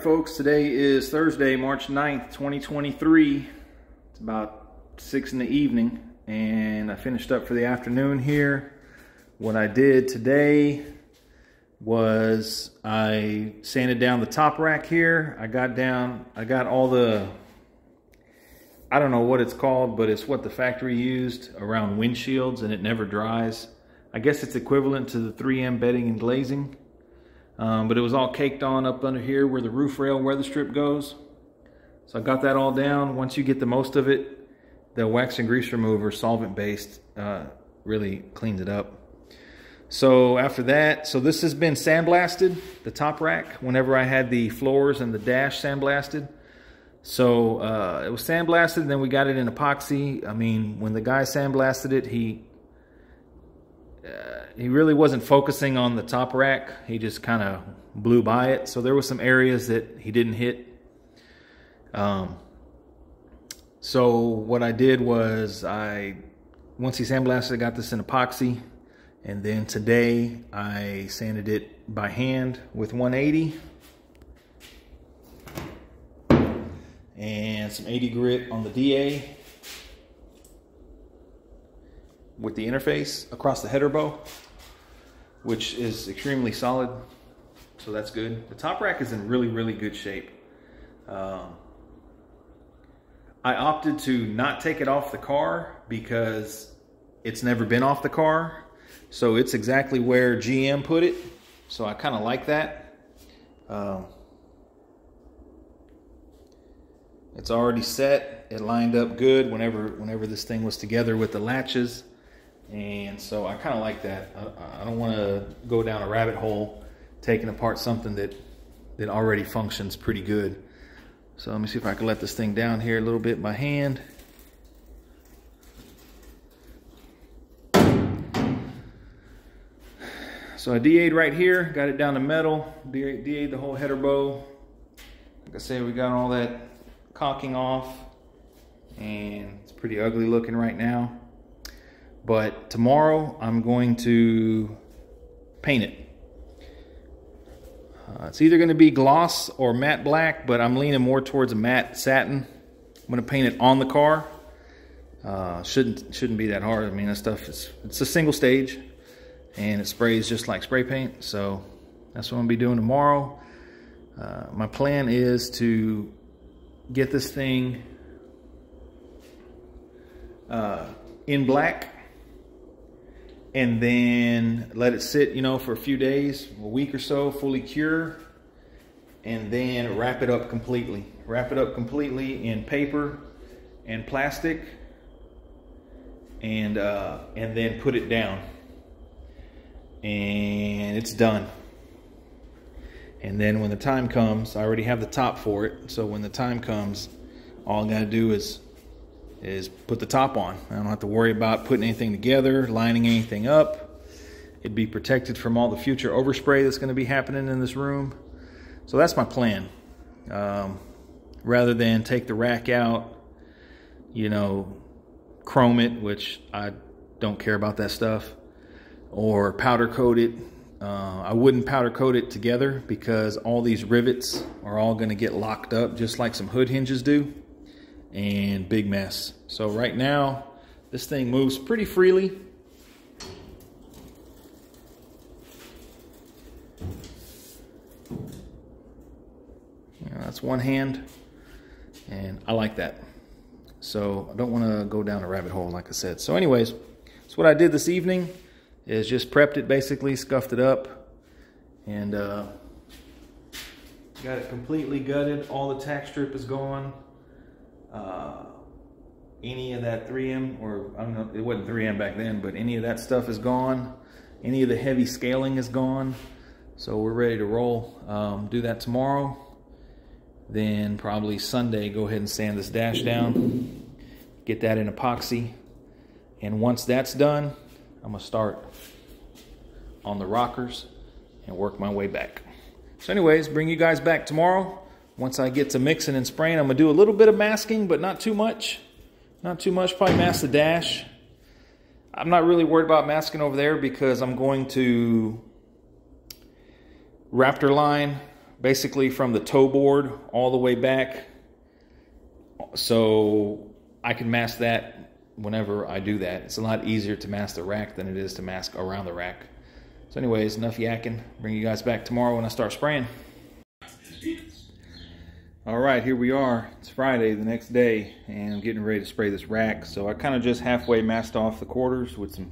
folks, today is Thursday, March 9th, 2023. It's about 6 in the evening, and I finished up for the afternoon here. What I did today was I sanded down the top rack here. I got down, I got all the, I don't know what it's called, but it's what the factory used around windshields and it never dries. I guess it's equivalent to the 3M bedding and glazing. Um, but it was all caked on up under here where the roof rail weather strip goes. So I got that all down. Once you get the most of it, the wax and grease remover, solvent based, uh, really cleans it up. So after that, so this has been sandblasted, the top rack, whenever I had the floors and the dash sandblasted. So uh, it was sandblasted, and then we got it in epoxy. I mean, when the guy sandblasted it, he he really wasn't focusing on the top rack. He just kind of blew by it. So there were some areas that he didn't hit. Um, so what I did was I, once he sandblasted, I got this in epoxy. And then today I sanded it by hand with 180. And some 80 grit on the DA with the interface across the header bow, which is extremely solid. So that's good. The top rack is in really, really good shape. Um, I opted to not take it off the car because it's never been off the car. So it's exactly where GM put it. So I kind of like that. Um, it's already set. It lined up good whenever whenever this thing was together with the latches. And so I kind of like that. I, I don't want to go down a rabbit hole taking apart something that, that already functions pretty good. So let me see if I can let this thing down here a little bit by hand. So I DA'd right here, got it down to metal, DA'd the whole header bow. Like I said, we got all that caulking off and it's pretty ugly looking right now. But tomorrow I'm going to paint it. Uh, it's either going to be gloss or matte black, but I'm leaning more towards a matte satin. I'm going to paint it on the car. Uh, shouldn't shouldn't be that hard. I mean, that stuff is it's a single stage, and it sprays just like spray paint. So that's what I'm going to be doing tomorrow. Uh, my plan is to get this thing uh, in black and then let it sit, you know, for a few days, a week or so, fully cure, and then wrap it up completely. Wrap it up completely in paper and plastic, and uh, and then put it down, and it's done. And then when the time comes, I already have the top for it. So when the time comes, all I gotta do is is put the top on. I don't have to worry about putting anything together, lining anything up. It'd be protected from all the future overspray that's going to be happening in this room. So that's my plan. Um, rather than take the rack out, you know, chrome it, which I don't care about that stuff, or powder coat it. Uh, I wouldn't powder coat it together because all these rivets are all going to get locked up just like some hood hinges do and big mess. So right now, this thing moves pretty freely. that's one hand, and I like that. So I don't want to go down a rabbit hole, like I said. So anyways, so what I did this evening is just prepped it basically, scuffed it up, and uh, got it completely gutted. All the tack strip is gone uh, any of that 3M, or I don't know, it wasn't 3M back then, but any of that stuff is gone. Any of the heavy scaling is gone. So we're ready to roll. Um, do that tomorrow. Then probably Sunday, go ahead and sand this dash down. Get that in epoxy. And once that's done, I'm gonna start on the rockers and work my way back. So anyways, bring you guys back tomorrow. Once I get to mixing and spraying, I'm going to do a little bit of masking, but not too much. Not too much. Probably mask the dash. I'm not really worried about masking over there because I'm going to Raptor line basically from the toe board all the way back. So I can mask that whenever I do that. It's a lot easier to mask the rack than it is to mask around the rack. So anyways, enough yakking. Bring you guys back tomorrow when I start spraying. All right, here we are. It's Friday, the next day, and I'm getting ready to spray this rack. So I kind of just halfway masked off the quarters with some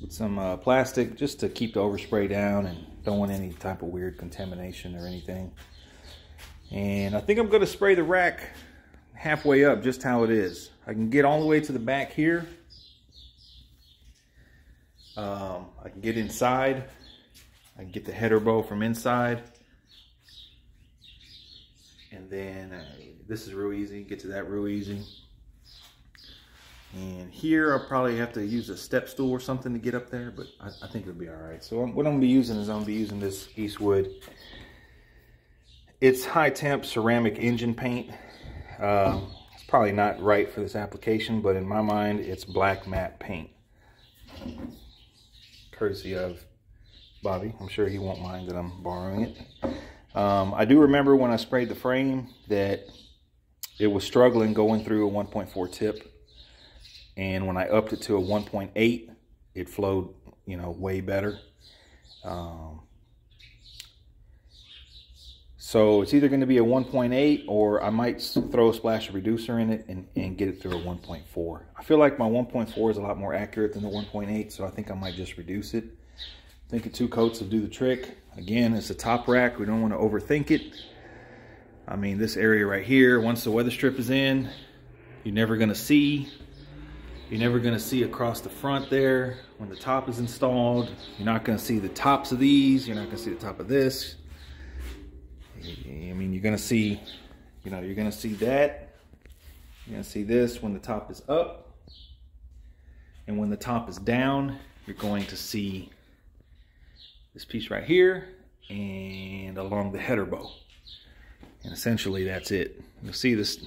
with some uh, plastic just to keep the overspray down and don't want any type of weird contamination or anything. And I think I'm going to spray the rack halfway up just how it is. I can get all the way to the back here. Um, I can get inside. I can get the header bow from inside. Then uh, this is real easy. Get to that real easy. And here I'll probably have to use a step stool or something to get up there, but I, I think it'll be all right. So what I'm gonna be using is I'm gonna be using this Eastwood. It's high temp ceramic engine paint. Um, it's probably not right for this application, but in my mind, it's black matte paint. Courtesy of Bobby. I'm sure he won't mind that I'm borrowing it. Um, I do remember when I sprayed the frame that it was struggling going through a 1.4 tip. And when I upped it to a 1.8, it flowed, you know, way better. Um, so it's either going to be a 1.8 or I might throw a splash of reducer in it and, and get it through a 1.4. I feel like my 1.4 is a lot more accurate than the 1.8, so I think I might just reduce it. Think two coats will do the trick. Again, it's a top rack. We don't want to overthink it. I mean, this area right here, once the weather strip is in, you're never going to see. You're never going to see across the front there when the top is installed. You're not going to see the tops of these. You're not going to see the top of this. I mean, you're going to see, you know, you're going to see that. You're going to see this when the top is up. And when the top is down, you're going to see this piece right here and along the header bow. And essentially that's it. You'll see this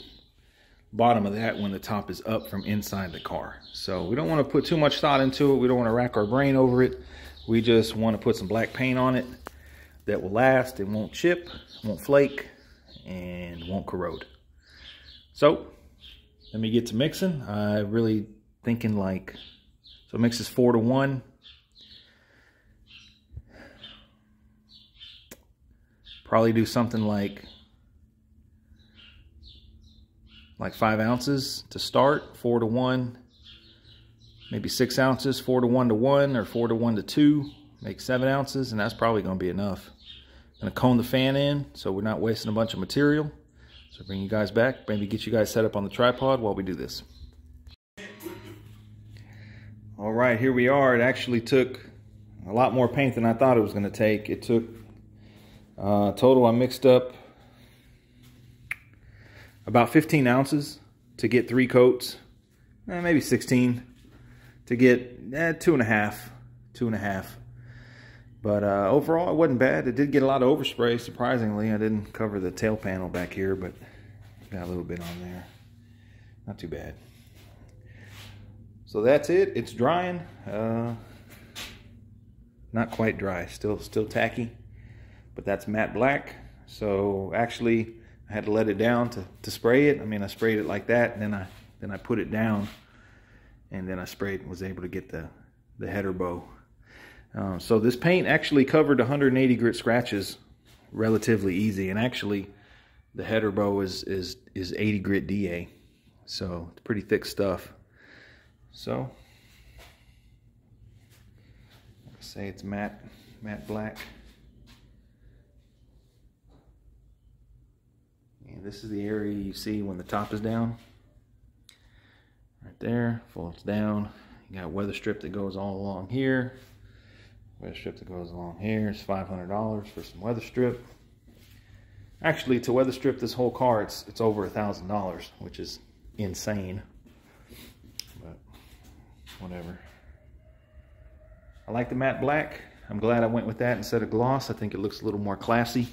bottom of that when the top is up from inside the car. So we don't want to put too much thought into it. We don't want to rack our brain over it. We just want to put some black paint on it that will last. It won't chip, won't flake, and won't corrode. So let me get to mixing. I really thinking like, so mix is four to one. Probably do something like like five ounces to start, four to one, maybe six ounces, four to one to one, or four to one to two, make seven ounces, and that's probably gonna be enough. Gonna cone the fan in so we're not wasting a bunch of material. So bring you guys back, maybe get you guys set up on the tripod while we do this. All right, here we are. It actually took a lot more paint than I thought it was gonna take. It took uh, total, I mixed up about 15 ounces to get three coats, eh, maybe 16 to get eh, two and a half, two and a half. But uh, overall, it wasn't bad. It did get a lot of overspray, surprisingly. I didn't cover the tail panel back here, but got a little bit on there. Not too bad. So that's it. It's drying. Uh, not quite dry. Still, still tacky but that's matte black. So actually I had to let it down to, to spray it. I mean, I sprayed it like that and then I, then I put it down and then I sprayed and was able to get the, the header bow. Um, so this paint actually covered 180 grit scratches relatively easy. And actually the header bow is, is, is 80 grit DA. So it's pretty thick stuff. So say it's matte, matte black. This is the area you see when the top is down. Right there, folds down. You got weather strip that goes all along here. Weather strip that goes along here. It's $500 for some weather strip. Actually, to weather strip this whole car, it's it's over a thousand dollars, which is insane. But whatever. I like the matte black. I'm glad I went with that instead of gloss. I think it looks a little more classy.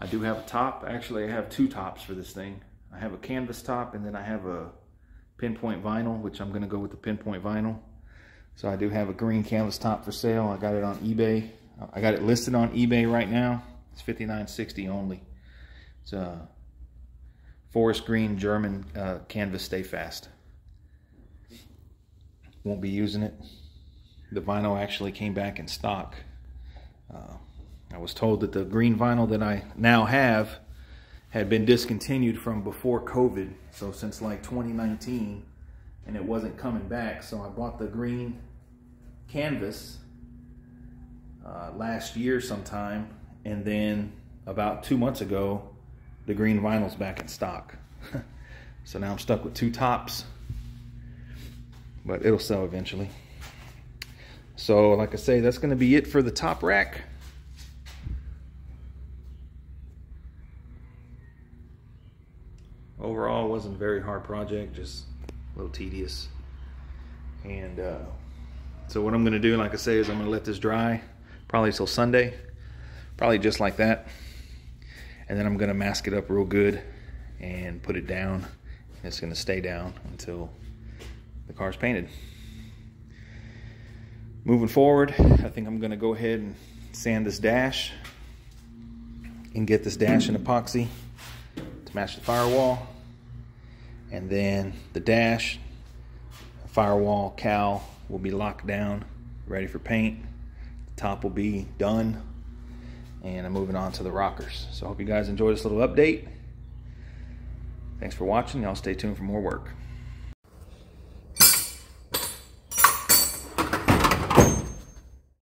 I do have a top. Actually, I have two tops for this thing. I have a canvas top and then I have a pinpoint vinyl, which I'm going to go with the pinpoint vinyl. So I do have a green canvas top for sale. I got it on eBay. I got it listed on eBay right now. It's 5960 only. It's a forest green German uh, canvas Stayfast. Won't be using it. The vinyl actually came back in stock. Uh, I was told that the green vinyl that I now have had been discontinued from before COVID. So since like 2019 and it wasn't coming back. So I bought the green canvas uh, last year sometime. And then about two months ago, the green vinyl's back in stock. so now I'm stuck with two tops, but it'll sell eventually. So like I say, that's gonna be it for the top rack. overall wasn't a very hard project just a little tedious. And uh, so what I'm gonna do like I say is I'm gonna let this dry probably till Sunday probably just like that. And then I'm gonna mask it up real good and put it down. It's gonna stay down until the car's painted. Moving forward I think I'm gonna go ahead and sand this dash and get this dash in epoxy to match the firewall. And then the dash, firewall, cowl will be locked down, ready for paint. The top will be done. And I'm moving on to the rockers. So I hope you guys enjoyed this little update. Thanks for watching. Y'all stay tuned for more work.